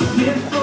Beautiful.